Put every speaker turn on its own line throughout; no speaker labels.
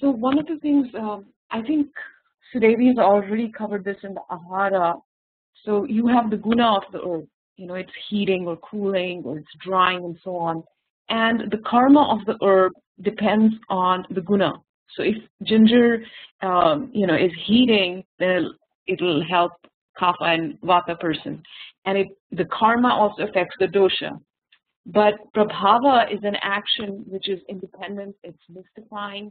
So one of the things um, I think Sudevi has already covered this in the Ahara. So you have the guna of the herb, you know, it's heating or cooling or it's drying and so on. And the karma of the herb depends on the guna. So if ginger, um, you know, is heating, then it'll help kapha and vata person. And it, the karma also affects the dosha. But prabhava is an action which is independent, it's mystifying,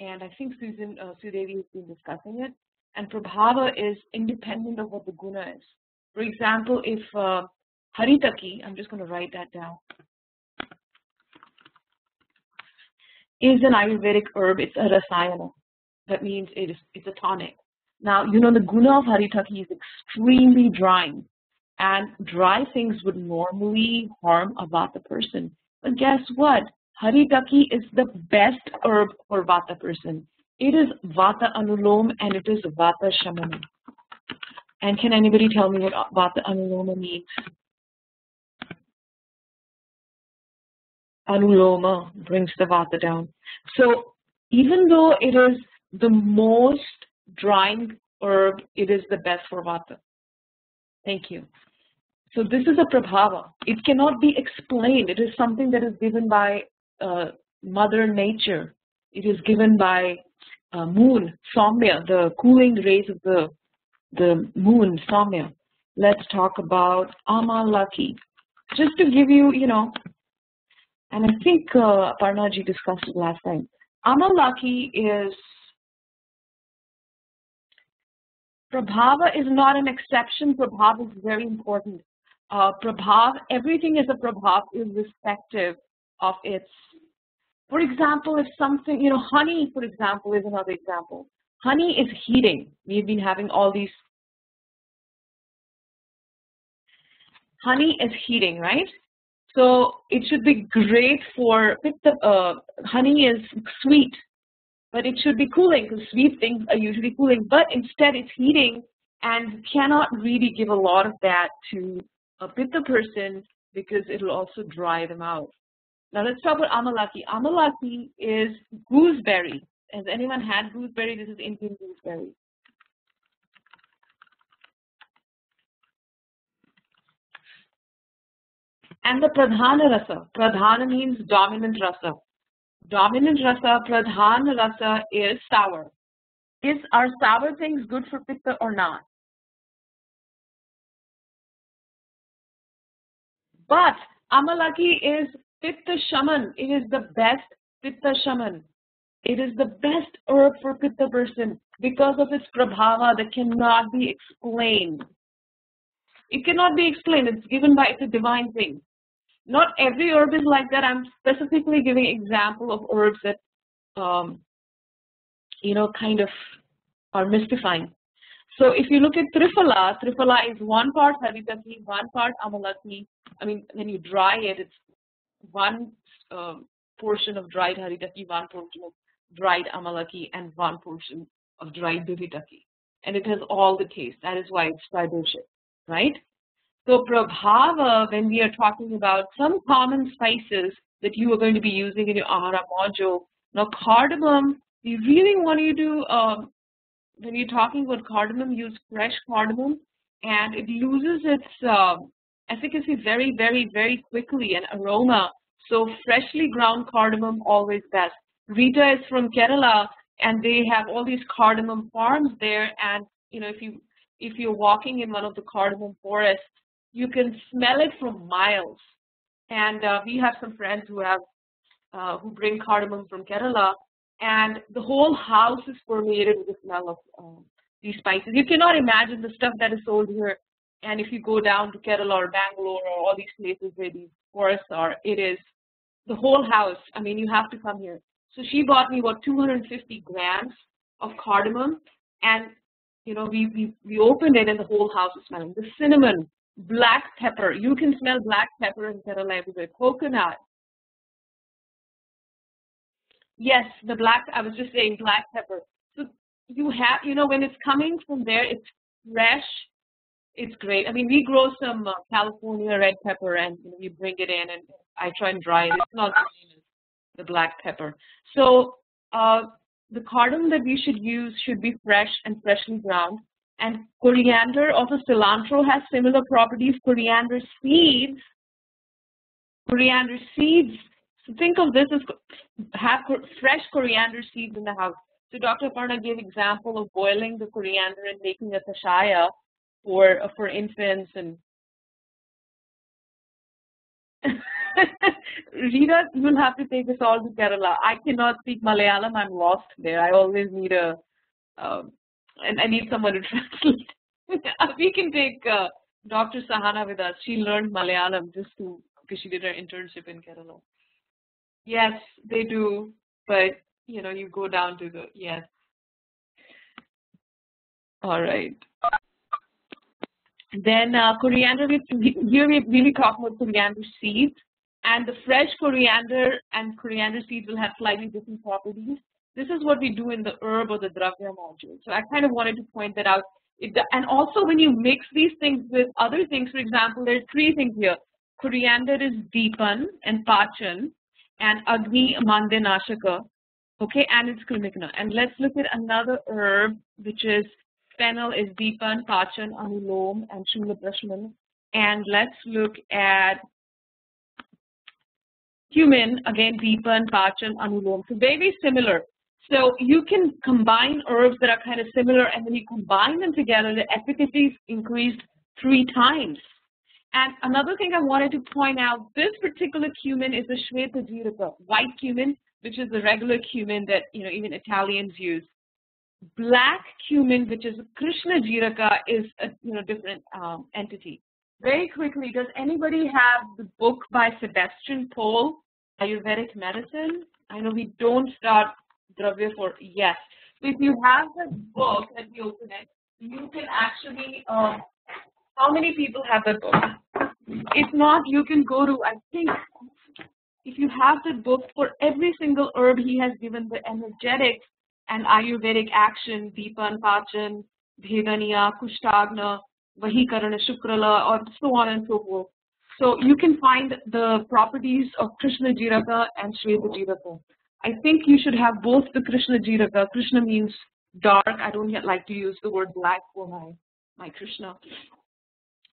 and I think Susan uh, Sudevi has been discussing it. And prabhava is independent of what the guna is. For example, if uh, haritaki, I'm just going to write that down, is an Ayurvedic herb, it's a rasayana. That means it is it's a tonic. Now, you know, the guna of haritaki is extremely drying, and dry things would normally harm a vata person. But guess what? Haritaki is the best herb for Vata person. It is Vata Anulom and it is Vata Shamana. And can anybody tell me what Vata Anuloma means? Anuloma brings the Vata down. So even though it is the most drying herb, it is the best for Vata. Thank you. So this is a prabhava. It cannot be explained. It is something that is given by Mother Nature. It is given by uh, moon, Soumya, the cooling rays of the, the moon, Soumya. Let's talk about Amalaki. Just to give you, you know, and I think uh, Parnaji discussed it last time. Amalaki is, Prabhava is not an exception. Prabhava is very important. Uh, everything is a Prabhav irrespective of its for example, if something, you know, honey, for example, is another example. Honey is heating. We've been having all these. Honey is heating, right? So it should be great for, uh, honey is sweet, but it should be cooling because sweet things are usually cooling, but instead it's heating and cannot really give a lot of that to a pitta person because it'll also dry them out. Now let's talk about amalaki. Amalaki is gooseberry. Has anyone had gooseberry? This is Indian gooseberry. And the pradhana rasa. Pradhana means dominant rasa. Dominant rasa, pradhana rasa is sour. Is are sour things good for pitta or not? But amalaki is Pitta Shaman, it is the best Pitta Shaman. It is the best herb for Pitta person because of its prabhava that cannot be explained. It cannot be explained. It's given by, it's a divine thing. Not every herb is like that. I'm specifically giving example of herbs that, um, you know, kind of are mystifying. So if you look at Triphala, Triphala is one part Haritaki, one part Amalaki. I mean, when you dry it, it's one uh, portion of dried haritaki, one portion of dried amalaki, and one portion of dried duritaki. And it has all the taste. That is why it's tridoshic, right? So prabhava, when we are talking about some common spices that you are going to be using in your ahara module, now cardamom, we really want you to, um, when you're talking about cardamom, use fresh cardamom, and it loses its uh, efficacy very, very, very quickly and aroma. So freshly ground cardamom always best. Rita is from Kerala and they have all these cardamom farms there and you know if you if you're walking in one of the cardamom forests you can smell it from miles and uh, we have some friends who have uh, who bring cardamom from Kerala and the whole house is permeated with the smell of um, these spices. You cannot imagine the stuff that is sold here and if you go down to Kerala or Bangalore or all these places where these forests are, it is the whole house. I mean, you have to come here. So she bought me about 250 grams of cardamom, and you know, we we we opened it and the whole house was smelling. The cinnamon, black pepper. You can smell black pepper in Kerala everywhere. Coconut. Yes, the black. I was just saying black pepper. So you have, you know, when it's coming from there, it's fresh it's great. I mean, we grow some uh, California red pepper and you know, we bring it in and I try and dry it. It's not the same as the black pepper. So uh, the cardamom that we should use should be fresh and freshly ground. And coriander, also cilantro has similar properties. Coriander seeds, coriander seeds. So think of this as have fresh coriander seeds in the house. So Dr. Aparna gave example of boiling the coriander and making a kashaya for for infants and Rita, you'll have to take us all to Kerala. I cannot speak Malayalam. I'm lost there. I always need a, um, and I need someone to translate. we can take uh, Dr. Sahana with us. She learned Malayalam just to, because she did her internship in Kerala. Yes, they do, but you know, you go down to the, yes. All right. Then uh, coriander, here we're really talking about coriander seeds. And the fresh coriander and coriander seeds will have slightly different properties. This is what we do in the herb or the dravya module. So I kind of wanted to point that out. It, and also when you mix these things with other things, for example, there's three things here. Coriander is Deepan and Pachan and Agni Mandanashaka. Okay, and it's Krimikna. And let's look at another herb, which is fennel is Deepan, Pachan, Anulom, and Shulabrashman. And let's look at cumin, again, Deepan, Pachan, Anulom. So very similar. So you can combine herbs that are kind of similar, and when you combine them together, the efficacy is increased three times. And another thing I wanted to point out, this particular cumin is a Shweta Jiraka, white cumin, which is the regular cumin that you know even Italians use. Black cumin, which is Krishna Jiraka, is a you know different um, entity. Very quickly, does anybody have the book by Sebastian Pole, Ayurvedic Medicine? I know we don't start Dravya for yes. So if you have the book, let me open it. You can actually, um, how many people have the book? If not, you can go to, I think, if you have the book, for every single herb, he has given the energetic and Ayurvedic action, Deepan, Pachan, Bhedaniya, Kushtagna, Vajikarana, Shukrala, or so on and so forth. So you can find the properties of Krishna Jiraka and Shweta Jiraka. I think you should have both the Krishna Jiraka. Krishna means dark. I don't yet like to use the word black for my, my Krishna.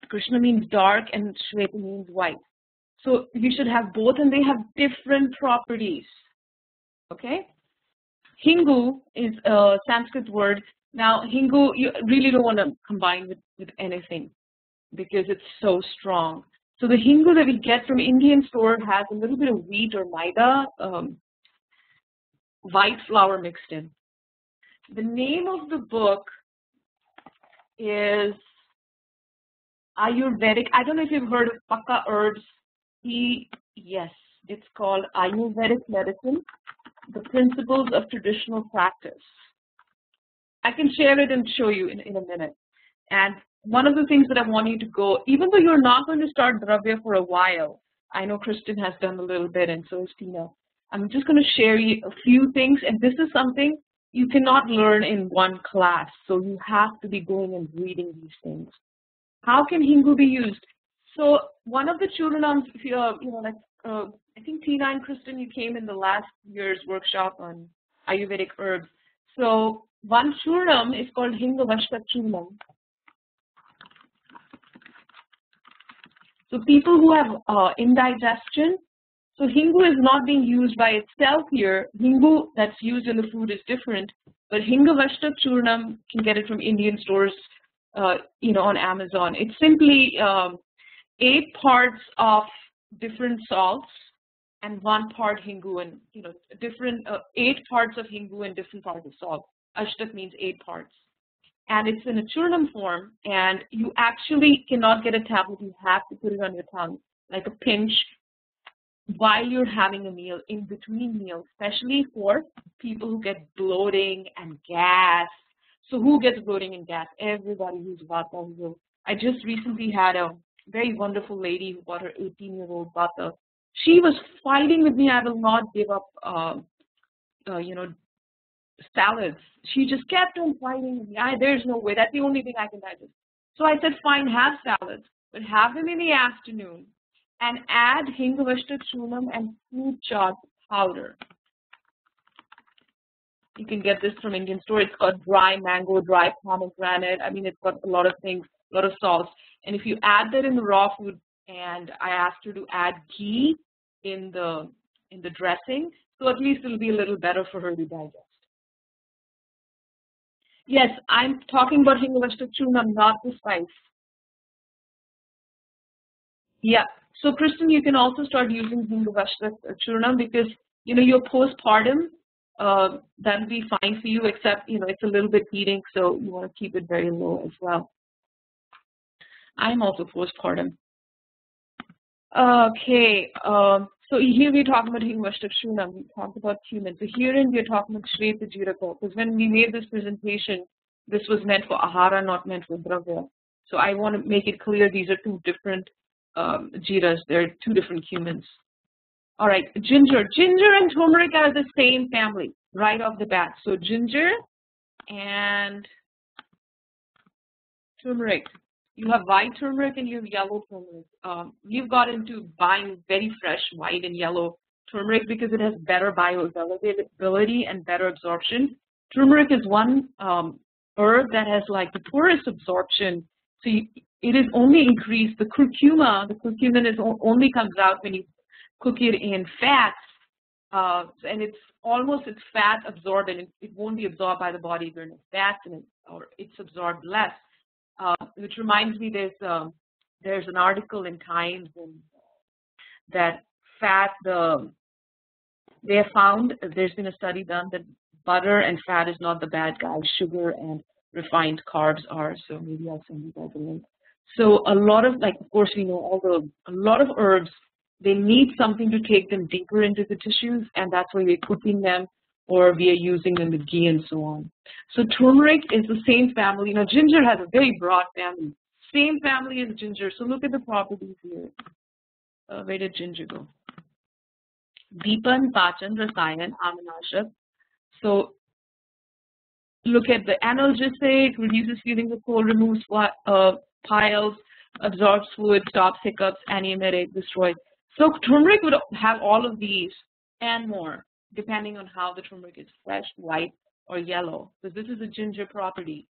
Krishna means dark and Shweta means white. So you should have both and they have different properties. Okay? Hingu is a Sanskrit word. Now Hingu, you really don't want to combine with, with anything because it's so strong. So the Hingu that we get from Indian store has a little bit of wheat or maida, um, white flour mixed in. The name of the book is Ayurvedic. I don't know if you've heard of Pukka Herbs. He, yes, it's called Ayurvedic Medicine, The Principles of Traditional Practice. I can share it and show you in, in a minute. And one of the things that I want you to go, even though you're not going to start Dravya for a while, I know Kristen has done a little bit and so is Tina. I'm just going to share you a few things and this is something you cannot learn in one class. So you have to be going and reading these things. How can Hingu be used? So one of the children on, you know, like uh, I think Tina and Kristen, you came in the last year's workshop on Ayurvedic herbs. So one churnam is called Hingavashta churnam. So people who have uh, indigestion, so Hingu is not being used by itself here. Hingu that's used in the food is different, but Hingavashta churnam can get it from Indian stores, uh, you know, on Amazon. It's simply um, eight parts of different salts and one part Hingu and, you know, different, uh, eight parts of Hingu and different parts of salt. Ashtak means eight parts and it's in a churnam form, and you actually cannot get a tablet. You have to put it on your tongue, like a pinch, while you're having a meal, in between meals, especially for people who get bloating and gas. So who gets bloating and gas? Everybody who's. Who I just recently had a very wonderful lady who got her 18-year-old vata. She was fighting with me. I will not give up, uh, uh, you know, salads. She just kept on fighting me. I, there's no way. That's the only thing I can digest. So I said, fine, have salads, but have them in the afternoon and add Hingavashta churnam and fruit chaat powder. You can get this from Indian store. It's got dry mango, dry pomegranate. I mean, it's got a lot of things, a lot of salts. And if you add that in the raw food, and I asked her to add ghee in the in the dressing, so at least it'll be a little better for her to digest. Yes, I'm talking about Hingavashta churnam, not the spice. Yeah, so Kristen, you can also start using Hingavashta churnam because you know you're postpartum. Uh, that'll be fine for you, except you know it's a little bit heating, so you want to keep it very low as well. I'm also postpartum. Okay, um, so here we're talking about Hingvashtak churnam, we talked about cumin. So herein we're talking about Shweta Jiraka, because when we made this presentation, this was meant for Ahara, not meant for Dravya. So I want to make it clear these are two different um, jiras, they're two different cumins. All right, ginger. Ginger and turmeric are the same family right off the bat. So ginger and turmeric you have white turmeric and you have yellow turmeric. Um, we've got into buying very fresh white and yellow turmeric because it has better bioavailability and better absorption. Turmeric is one um, herb that has like the poorest absorption. So you, it is only increased, the curcuma, the curcumin is only comes out when you cook it in fats, uh, and it's almost it's fat absorbent. It, it won't be absorbed by the body during fats, and it, or it's absorbed less. Uh, which reminds me there's um, there's an article in Times and that fat the they have found there's been a study done that butter and fat is not the bad guy, sugar and refined carbs are. So maybe I'll send you guys a link. So a lot of like of course we know all the a lot of herbs they need something to take them deeper into the tissues and that's why we're cooking them or we are using them with ghee and so on. So turmeric is the same family. Now ginger has a very broad family. Same family as ginger. So look at the properties here. Uh, where did ginger go? Deepan, Pachan, Rasayan, Amanashak. So look at the analgesic, reduces feelings of cold, removes uh, piles, absorbs fluid, stops hiccups, antiemetic, destroys. So turmeric would have all of these and more depending on how the turmeric is fresh, white, or yellow. So this is a ginger property.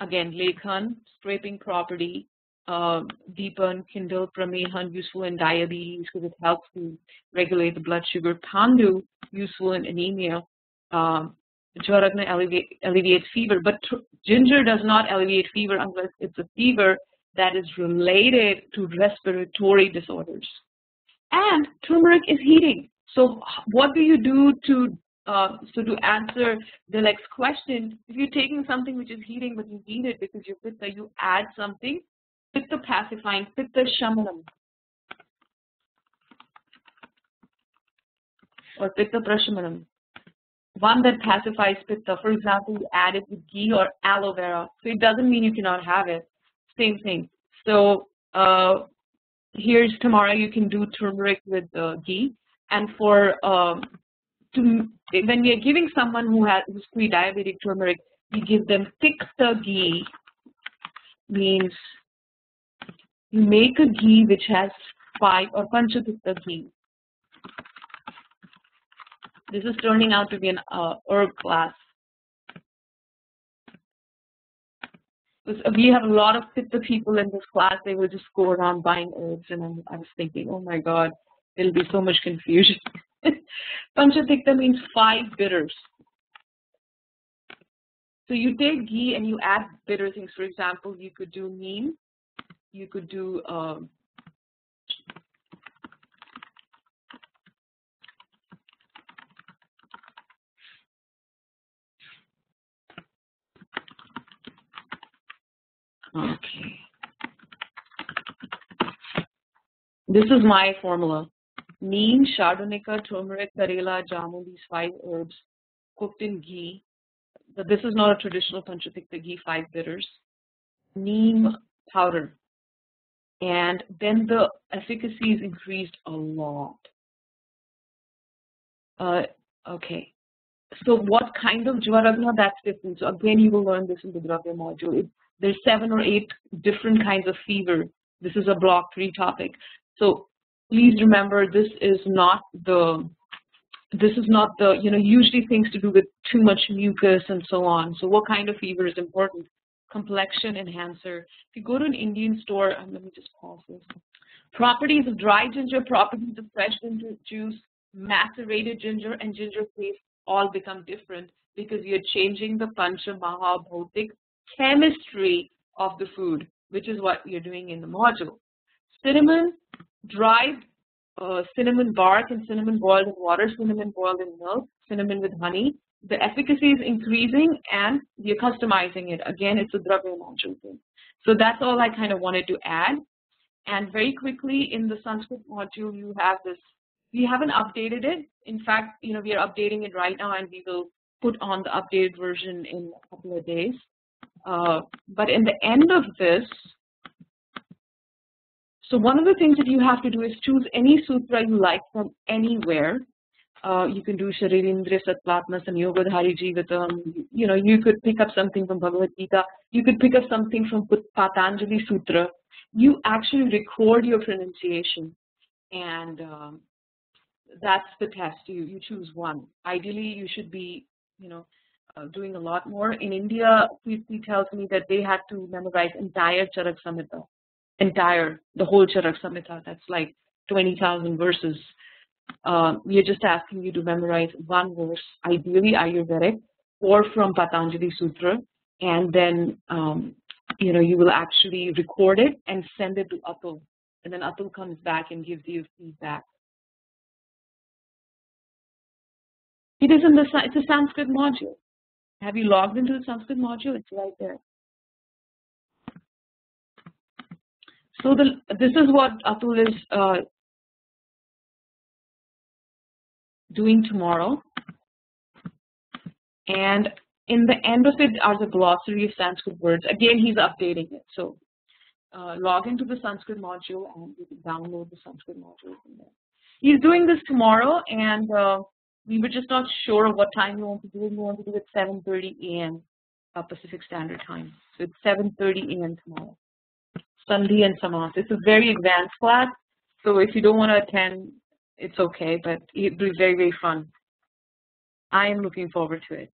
Again, Lekhan, scraping property, uh, Deepan, Kindle, Pramehan, useful in diabetes because it helps to regulate the blood sugar. Pandu, useful in anemia. Um, Jwaragna alleviate, alleviates fever, but ginger does not alleviate fever unless it's a fever that is related to respiratory disorders. And turmeric is heating. So what do you do to uh, so to answer the next question, if you're taking something which is heating but you need it because you're pitta, you add something, pitta pacifying, pitta shamanam. Or pitta prashamanam. One that pacifies pitta. For example, you add it with ghee or aloe vera. So it doesn't mean you cannot have it. Same thing. So uh, here's tomorrow you can do turmeric with uh, ghee and for um, to when we are giving someone who has who's pre-diabetic turmeric, we give them tikta ghee. Means you make a ghee which has five or panchatikta ghee. This is turning out to be an uh, herb class. we have a lot of pitta people in this class. They will just go around buying herbs, and I was thinking, oh my God, there'll be so much confusion. Panchatikta means five bitters. So you take ghee and you add bitter things. For example, you could do neem, you could do um, Okay. This is my formula neem, chardonica, turmeric, karela, jamun, these five herbs cooked in ghee. But this is not a traditional panchatikta ghee, five bitters. Neem powder. And then the efficacy is increased a lot. Uh, okay. So what kind of jwaragna, that's different. So again, you will learn this in the Dravya module. It, there's seven or eight different kinds of fever. This is a block three topic. So please remember this is not the this is not the, you know, usually things to do with too much mucus and so on. So what kind of fever is important? Complexion enhancer. If you go to an Indian store, um, let me just pause this. Properties of dry ginger, properties of fresh ginger juice, macerated ginger, and ginger paste all become different because you're changing the Pancha Mahabhautik chemistry of the food, which is what you're doing in the module. Cinnamon, dried uh, cinnamon bark and cinnamon boiled in water, cinnamon boiled in milk, cinnamon with honey. The efficacy is increasing and we are customizing it. Again, it's a Dravya module. So that's all I kind of wanted to add. And very quickly in the Sanskrit module, you have this, we haven't updated it. In fact, you know, we are updating it right now and we will put on the updated version in a couple of days. Uh, but in the end of this, so one of the things that you have to do is choose any sutra you like from anywhere. Uh, you can do Sharirindriya Satvatma Samyogadhari Jivatam. You know, you could pick up something from Bhagavad Gita. You could pick up something from Patanjali Sutra. You actually record your pronunciation, and um, that's the test. You you choose one. Ideally, you should be, you know, uh, doing a lot more. In India, Preeti tells me that they had to memorize entire Charak Samhita entire, the whole Charak Samhita, that's like 20,000 verses. Uh, we are just asking you to memorize one verse, ideally Ayurvedic, or from Patanjali Sutra, and then um, you know you will actually record it and send it to Atul, and then Atul comes back and gives you feedback. It is in the it's a Sanskrit module. Have you logged into the Sanskrit module? It's right there. So the, this is what Atul is uh, doing tomorrow. And in the end of it are the glossary of Sanskrit words. Again, he's updating it. So uh, log into the Sanskrit module and you can download the Sanskrit module from there. He's doing this tomorrow, and uh, we were just not sure of what time we want to do it. We want to do it 7.30 a.m. Uh, Pacific Standard Time. So it's 7.30 a.m. tomorrow. Sandhi and Samas. It's a very advanced class, so if you don't want to attend, it's okay, but it'll be very, very fun. I am looking forward to it.